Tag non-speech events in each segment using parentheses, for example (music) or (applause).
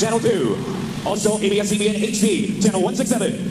Channel 2. Also, ABS-CBN HD, Channel 167.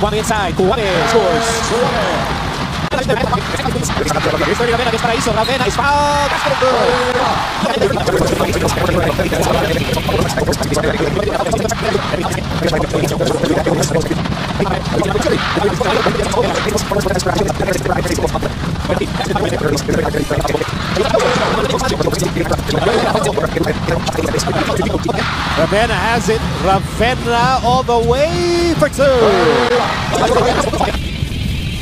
One inside, Juárez. Ravena has it. Ravena all the way for two.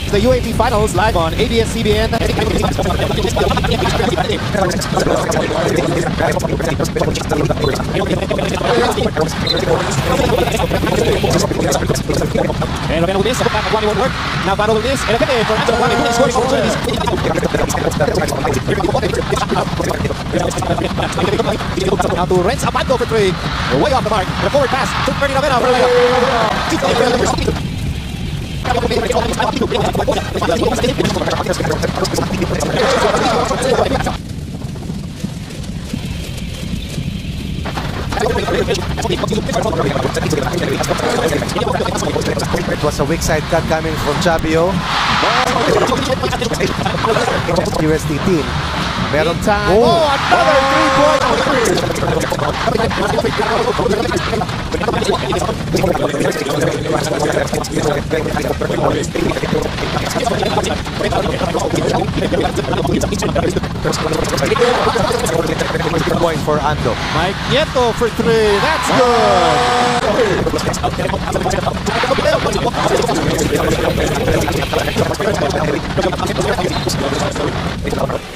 The UAAP Finals live on ABS-CBN. And Ravena with this. Back at Kouame won't work. Now Vano with this. And a for Angelo Kouame. Finish scoring opportunities. Now to Rhenz Abando for three. Way off the mark. The forward pass to Ravena for It was a weak side cut coming from Chabi Yo. UST team. Meron Time. Oh, oh another three-point. point for Ando. Mike Nieto for three. That's good.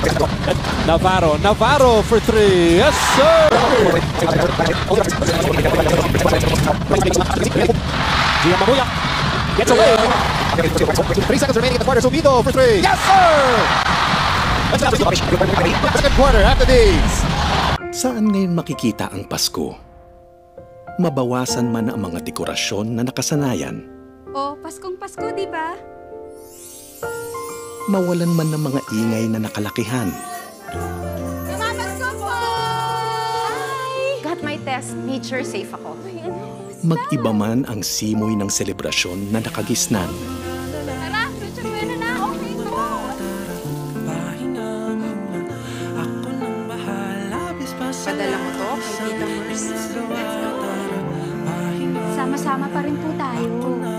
Navarro. Navarro for three. Yes, sir. Mabuya gets away. Three seconds remaining in the quarter. Subido for three. Yes, sir! Second quarter after these. Saan ngayon makikita ang Pasko? Mabawasan man ang mga dekorasyon na nakasanayan, Oh, Paskong Pasko, di ba? mawalan man ng mga ingay na nakalakihan, Pasko po! Hi! Got my test. Sure safe ako. mag-iba man ang simoy ng selebrasyon na nakagisnan. Tara, future winner na. Okay, go! Padala mo to kay Tita. Sama-sama pa rin po tayo.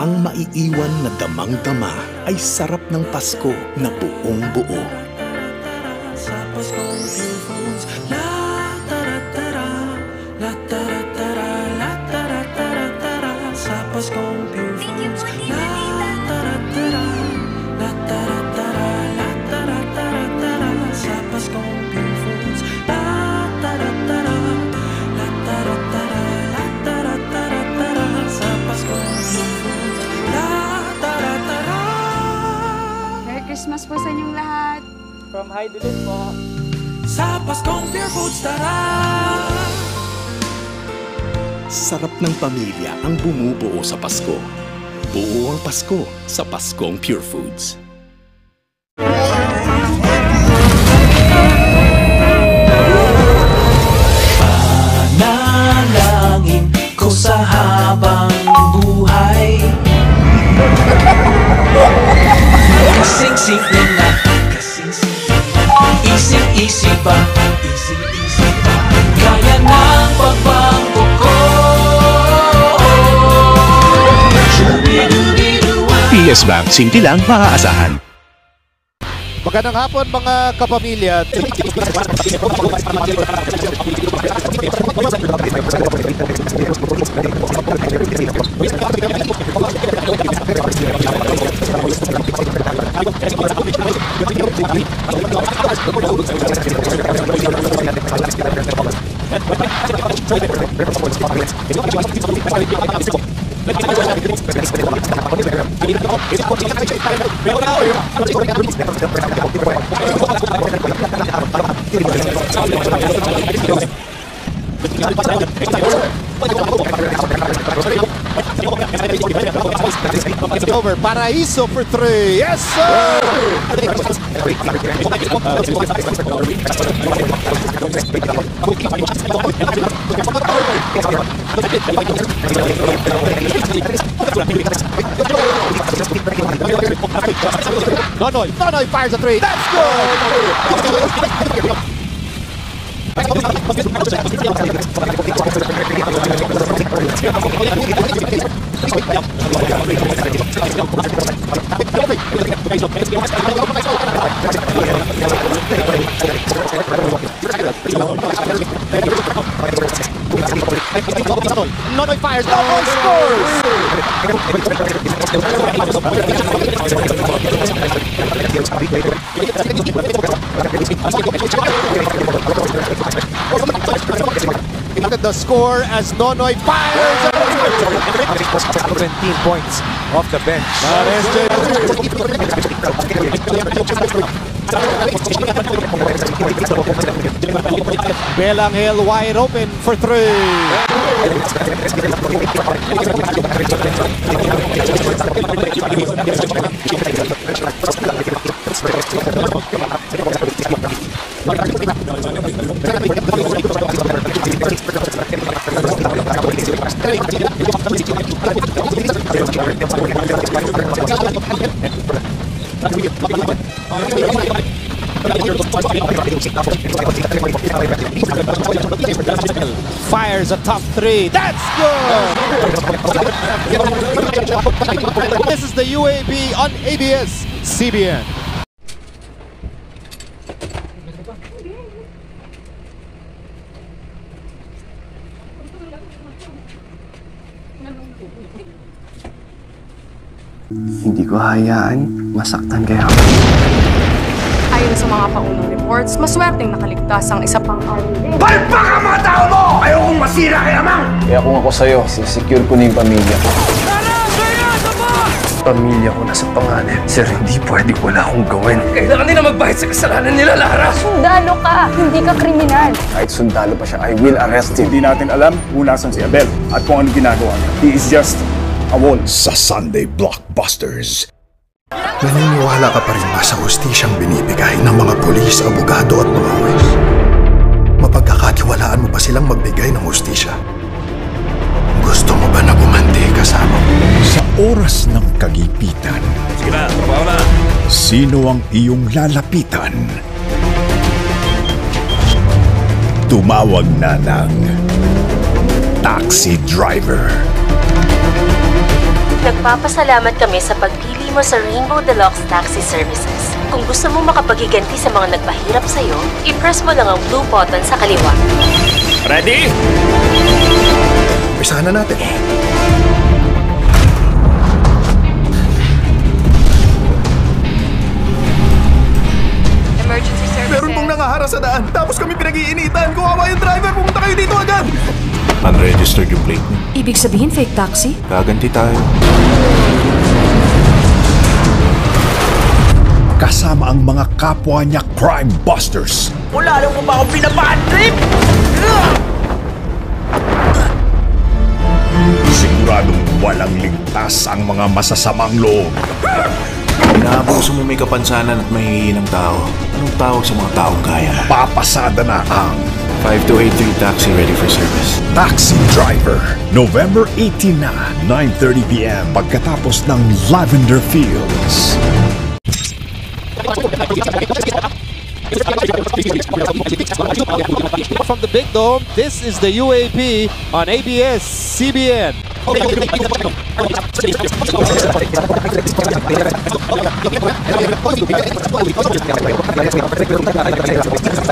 Ang maiiwan na damang-dama ay sarap ng Pasko na buong Tara! Sarap ng pamilya ang bumubuo sa Pasko. Buo ang Pasko sa Paskong Pure Foods. Nalangin ko sa habang buhay Kasing-sing na Kasing-sing Isip-isip pa Isip-isip PS Bank, simple lang, maaasahan. Magandang hapon mga kapamilya. (laughs) Over. Paraiso for three. Yes, sir! Nonoy. Nonoy fires a three. That's good! No, no fires. No one scores. Look at the score as Nonoy fires. 17 points off the bench. Belangel wide open for three. Fires a top three. That's good. this is the UAAP on ABS CBN. Hindi ko hayaan masaktan kayo. Ayon sa mga paunang reports, maswerteng nakaligtas ang isa pang army Palpak ang mga tao mo! Ayokong masira kay Amang! Kaya kung ako sa'yo, sisecure ko na yung pamilya. Po! Pamilya ko na sa panganib. Sir, hindi pwede wala akong gawin. Kailangan nila magbayad sa kasalanan nila, Lara! Sundalo ka, hindi ka kriminal. Kahit sundalo pa siya, I will arrest him. Hindi natin alam kung nasan si Abel at kung ano ginagawa niya. He is just a wall. Sa Sunday Blockbusters. Naniniwala ka pa rin ba sa hustisyang binibigay ng mga polis, abogado at mga huwes? Mapagkakatiwalaan mo ba silang magbigay ng hustisya? Gusto mo ba na bumante kasama mo? Sa oras ng kagipitan. Sige na, na. Sino ang iyong lalapitan? Tumawag na ng Taxi Driver. Nagpapasalamat kami sa pagpili mo sa Rainbow Deluxe Taxi Services. Kung gusto mo makapaghiganti sa mga nagpahirap sa'yo, i-press mo lang ang blue button sa kaliwa. Ready? Umpisahan na natin. Emergency services. Meron pong nangahara sa daan, tapos kami pinag-iinitan. Kuwawa yung driver, pumunta kayo dito agad! Unregistered yung plate mo. Ibig sabihin fake taxi? Gaganti tayo. Kasama ang mga kapwa niya crime busters. Wala lang mo ba akong pinabad trip? Siguradong walang ligtas ang mga masasamang loob. Inaabuso mo may kapansanan at mahihihi ng tao. Anong tawag sa mga taong kaya? Papasada na ang 5283 taxi ready for service. Taxi Driver. November 18 na, 9.30pm pagkatapos ng Lavender Fields. From the Big Dome, this is the UAAP on ABS-CBN. (laughs)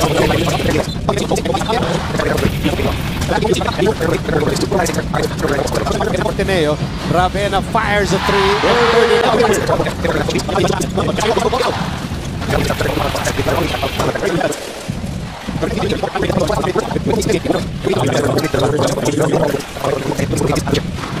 Portineo, Ravena fires a three. (laughs)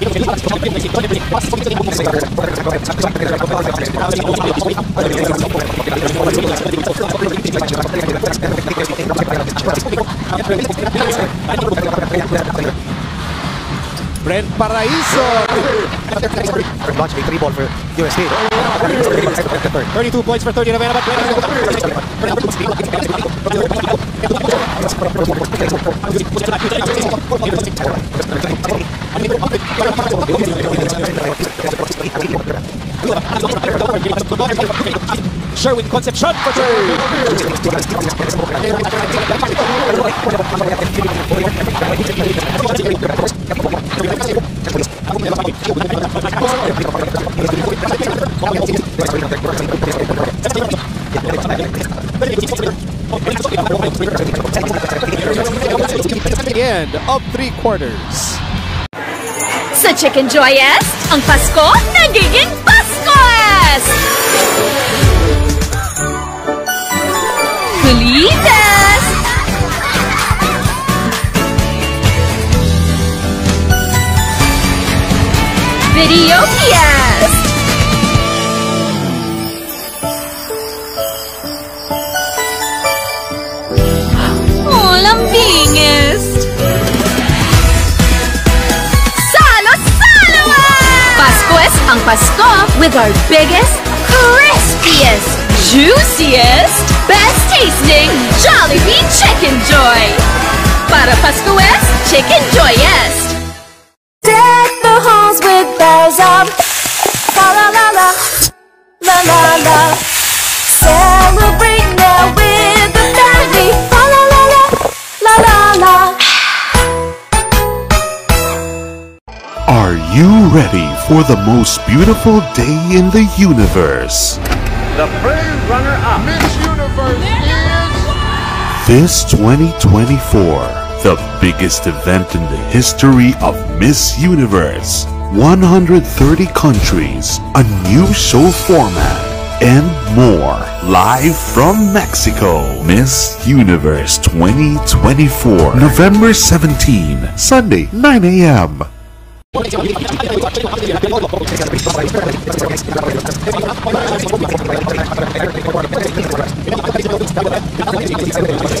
Launch a Brent Paraiso. 32 points for 30 Nevada, but Sherwin Concepcion for The end of three quarters. Sa Chicken Joyest, ang Pasko nagiging Paskoes! Kulitas! Video Fiest! Oh, lambingest! Salo Salama! Pasko es ang Pasko with our biggest, crispiest, juiciest, best tasting Jollibee Chicken Joy. Para Pascuas Chicken Joyest. Deck the halls with bells of la la la la la la la. Celebrate now with the family. La la la la la la la. Are you ready for the most beautiful day in the universe? The runner-up. Miss Universe This 2024, the biggest event in the history of Miss Universe. 130 countries, a new show format, and more. Live from Mexico. Miss Universe 2024. November 17, Sunday, 9 a.m. Gracias.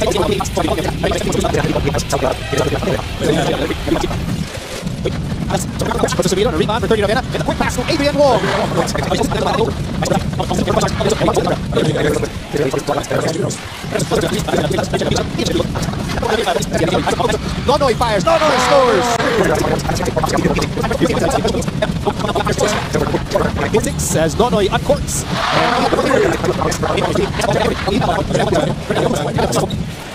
Puts a on a rebound for Thirdy Ravena. And a quick pass to Adrian Wong. Nonoy fires. Nonoy scores. Six as Nonoy uncorks.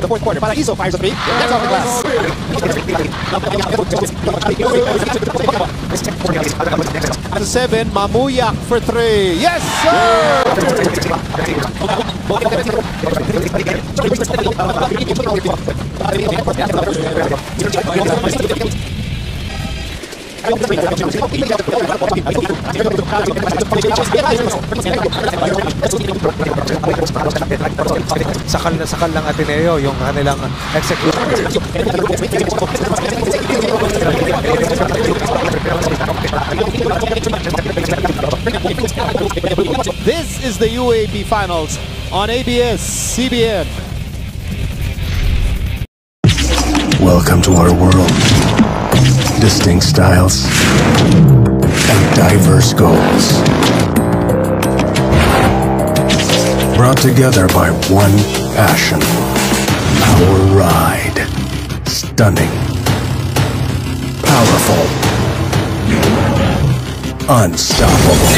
The fourth quarter. Paraiso fires a three. That's off the glass. And seven, Mamuyac for three. Yes, Sakal na sakal ng Ateneo yung kanilang This is the UAAP Finals on ABS CBN. Welcome to our world. Distinct styles and diverse goals. Brought together by one passion. Our ride. Stunning. Powerful. Unstoppable.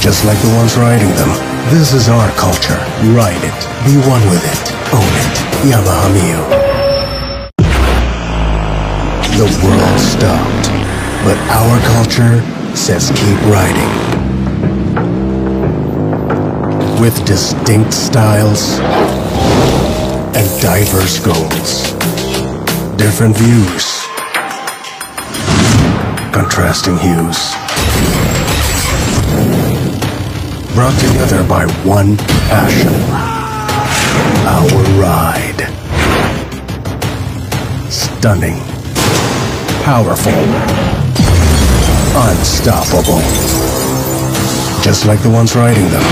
Just like the ones riding them. This is our culture. Ride it. Be one with it. Own it. Yamaha Mio. The world stopped, but our culture says keep riding. With distinct styles and diverse goals. Different views. Contrasting hues. Brought together by one passion. Our ride. Stunning. Powerful. Unstoppable. Just like the ones riding them.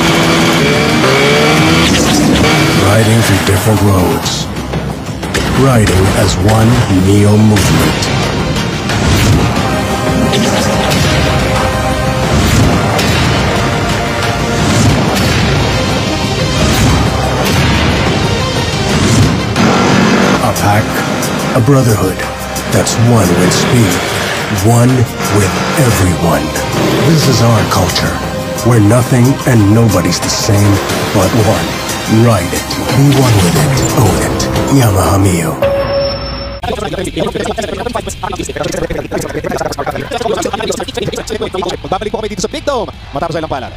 Riding through different roads. Riding as one Neo movement. A pack, a brotherhood that's one with speed, one with everyone. This is our culture, where nothing and nobody's the same but one. Ride it, be one with it, own it. Yamaha Mio. Magbabalik po kami dito sa Big Dome matapos (laughs) ay lang paalala.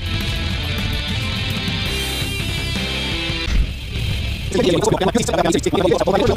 Si bien yo soy un